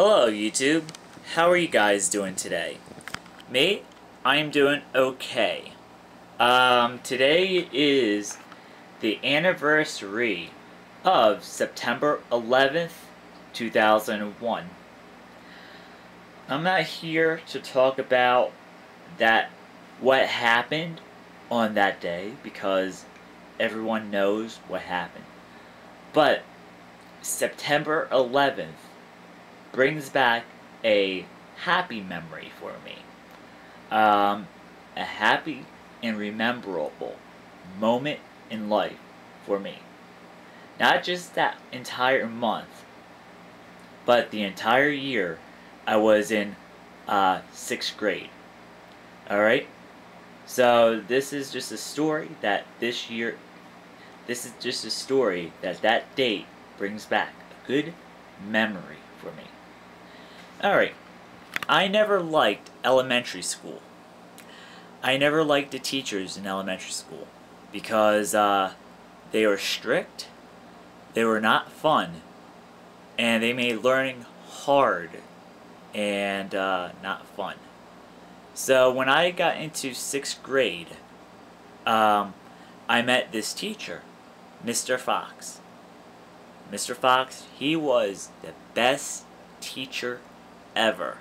Hello YouTube, how are you guys doing today? Me? I'm doing okay. Um, today is the anniversary of September 11th, 2001. I'm not here to talk about that, what happened on that day, because everyone knows what happened. But September 11th brings back a happy memory for me. Um, a happy and rememberable moment in life for me. Not just that entire month, but the entire year I was in uh, sixth grade. Alright? So this is just a story that this year, this is just a story that that date brings back a good memory for me. Alright, I never liked elementary school. I never liked the teachers in elementary school because uh, they were strict, they were not fun, and they made learning hard and uh, not fun. So when I got into sixth grade, um, I met this teacher, Mr. Fox. Mr. Fox, he was the best teacher ever.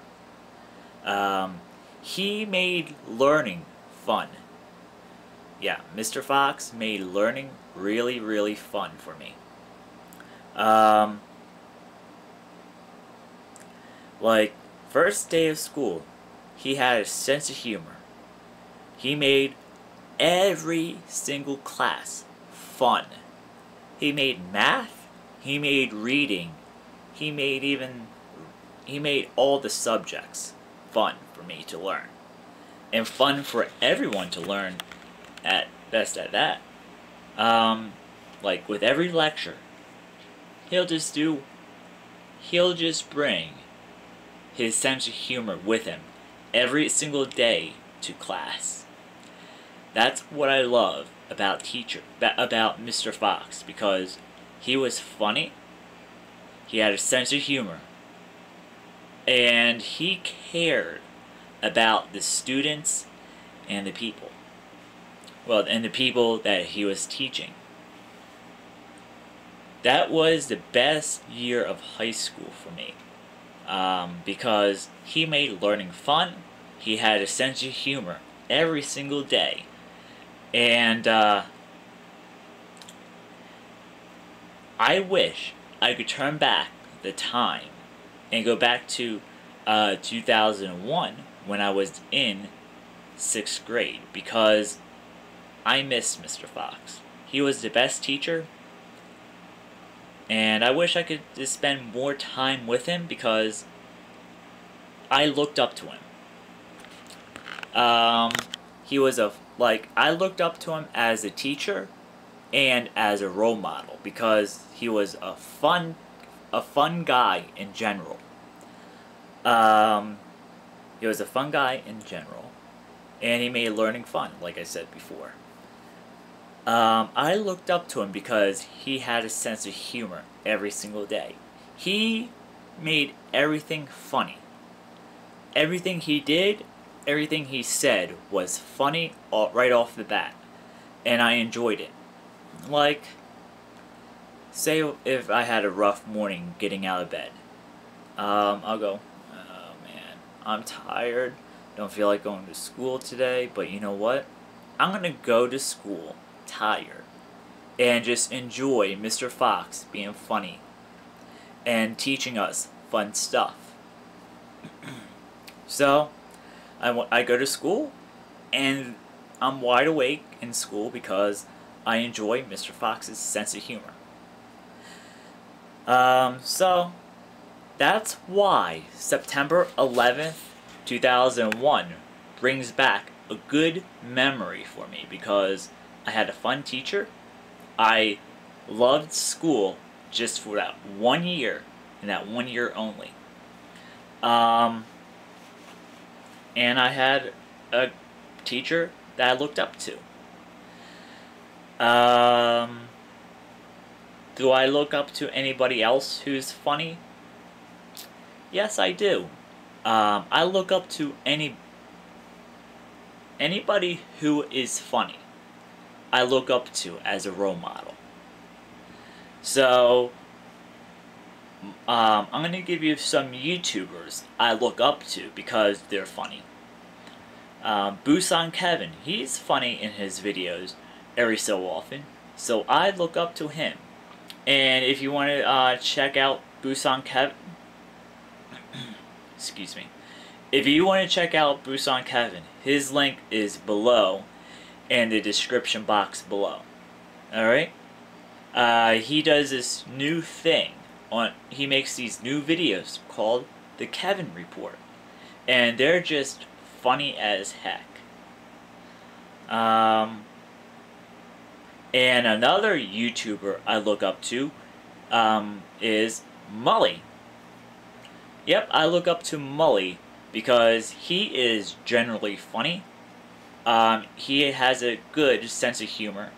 Um, he made learning fun. Yeah, Mr. Fox made learning really, really fun for me. Um, like, first day of school, he had a sense of humor. He made every single class fun. He made math he made reading. He made even he made all the subjects fun for me to learn. And fun for everyone to learn at best at that. Um, like with every lecture, he'll just do he'll just bring his sense of humor with him every single day to class. That's what I love about teacher about Mr. Fox because he was funny. He had a sense of humor. And he cared about the students and the people. Well, and the people that he was teaching. That was the best year of high school for me. Um, because he made learning fun. He had a sense of humor every single day. And uh, I wish I could turn back the time and go back to uh, 2001 when I was in sixth grade because I miss Mr. Fox. He was the best teacher, and I wish I could just spend more time with him because I looked up to him. Um, he was a like I looked up to him as a teacher and as a role model because he was a fun a fun guy in general. Um, he was a fun guy in general, and he made learning fun, like I said before. Um, I looked up to him because he had a sense of humor every single day. He made everything funny. Everything he did, everything he said was funny right off the bat, and I enjoyed it. Like, say if I had a rough morning getting out of bed. Um, I'll go, oh man, I'm tired, don't feel like going to school today, but you know what? I'm gonna go to school tired and just enjoy Mr. Fox being funny and teaching us fun stuff. so, I, I go to school and I'm wide awake in school because I enjoy Mr. Fox's sense of humor. Um, so, that's why September 11th, 2001 brings back a good memory for me because I had a fun teacher. I loved school just for that one year and that one year only. Um, and I had a teacher that I looked up to. Um, do I look up to anybody else who's funny? Yes, I do. Um, I look up to any anybody who is funny. I look up to as a role model. So, um, I'm gonna give you some YouTubers I look up to because they're funny. Um, Busan Kevin, he's funny in his videos every so often, so I look up to him. And if you want to uh, check out Busan Kevin, excuse me, if you want to check out Busan Kevin, his link is below in the description box below. Alright? Uh, he does this new thing on he makes these new videos called the Kevin Report. And they're just funny as heck. Um, and another YouTuber I look up to um, is Mully. Yep, I look up to Mully because he is generally funny. Um, he has a good sense of humor.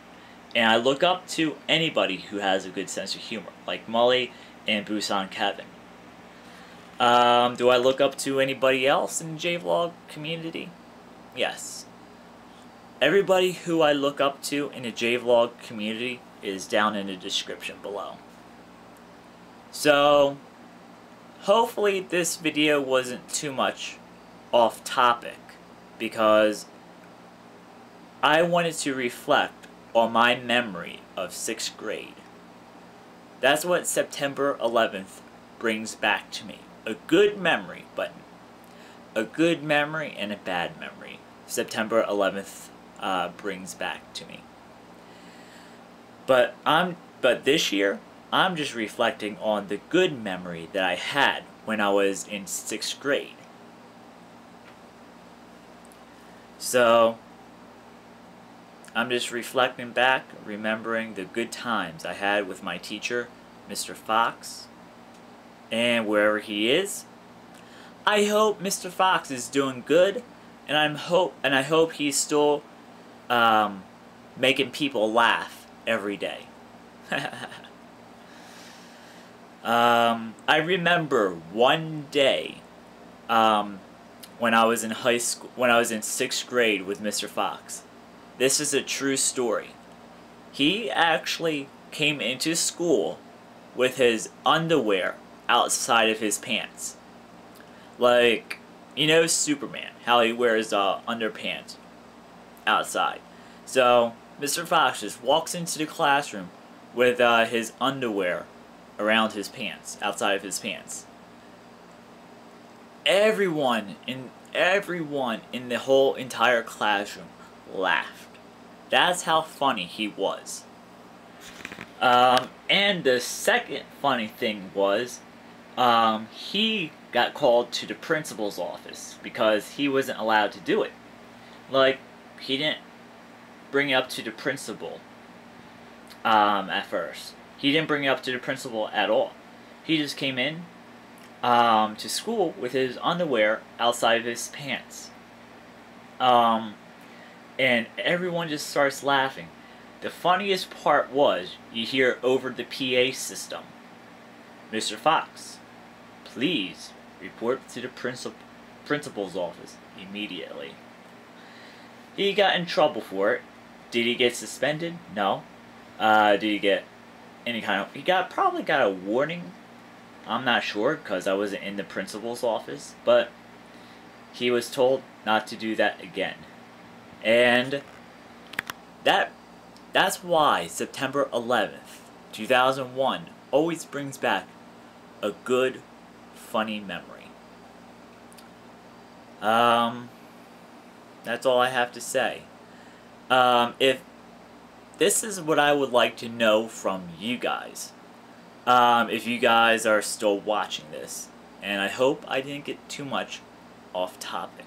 And I look up to anybody who has a good sense of humor, like Mully and Busan Kevin. Um, do I look up to anybody else in the J-Vlog community? Yes. Everybody who I look up to in the J-Vlog community is down in the description below. So, hopefully this video wasn't too much off topic because I wanted to reflect on my memory of 6th grade. That's what September 11th brings back to me. A good memory, but a good memory and a bad memory. September 11th uh, brings back to me. But I'm but this year I'm just reflecting on the good memory that I had when I was in sixth grade. So I'm just reflecting back, remembering the good times I had with my teacher, Mr. Fox, and wherever he is. I hope Mr. Fox is doing good, and I'm hope and I hope he's still um, making people laugh every day. um, I remember one day um, when I was in high school, when I was in sixth grade with Mr. Fox. This is a true story. He actually came into school with his underwear outside of his pants. Like, you know Superman, how he wears uh, underpants outside. So, Mr. Fox just walks into the classroom with uh, his underwear around his pants, outside of his pants. Everyone in everyone in the whole entire classroom laughed. That's how funny he was. Um, and the second funny thing was, um, he got called to the principal's office because he wasn't allowed to do it. Like, he didn't bring it up to the principal um, at first. He didn't bring it up to the principal at all. He just came in um, to school with his underwear outside of his pants. Um, and everyone just starts laughing. The funniest part was you hear over the PA system, Mr. Fox, please report to the principal principal's office immediately. He got in trouble for it. Did he get suspended? No. Uh, did he get any kind of... He got probably got a warning. I'm not sure because I wasn't in the principal's office. But he was told not to do that again. And that that's why September 11th, 2001 always brings back a good, funny memory. Um, that's all I have to say. Um, if this is what I would like to know from you guys. Um, if you guys are still watching this. And I hope I didn't get too much off topic.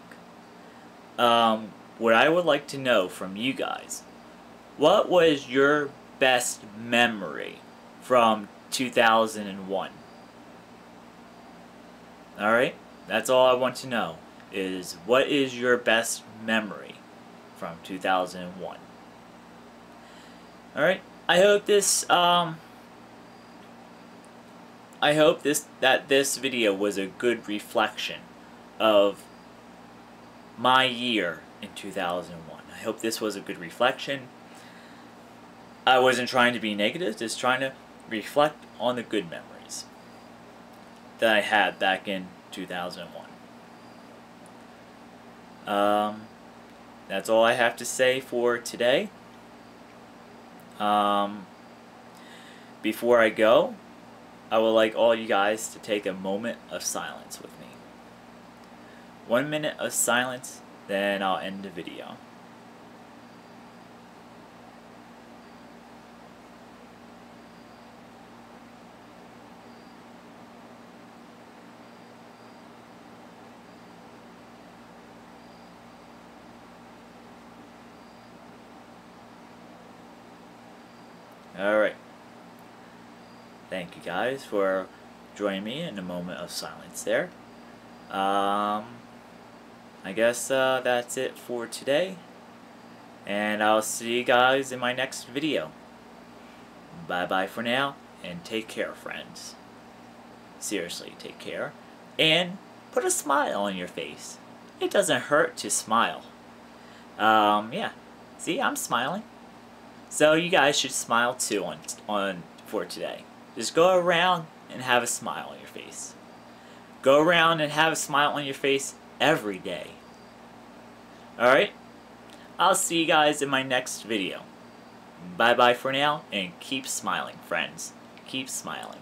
Um, what I would like to know from you guys. What was your best memory from 2001? Alright? That's all I want to know is what is your best memory from 2001? Alright, I hope this um, I hope this that this video was a good reflection of my year in 2001. I hope this was a good reflection. I wasn't trying to be negative, just trying to reflect on the good memories that I had back in 2001. Um, that's all I have to say for today. Um, before I go, I would like all you guys to take a moment of silence with me. One minute of silence, then I'll end the video. Alright. Thank guys for joining me in a moment of silence there. Um, I guess uh, that's it for today. And I'll see you guys in my next video. Bye bye for now, and take care, friends. Seriously, take care. And put a smile on your face. It doesn't hurt to smile. Um, yeah. See, I'm smiling. So you guys should smile too on, on for today. Just go around and have a smile on your face. Go around and have a smile on your face every day. Alright? I'll see you guys in my next video. Bye bye for now, and keep smiling, friends. Keep smiling.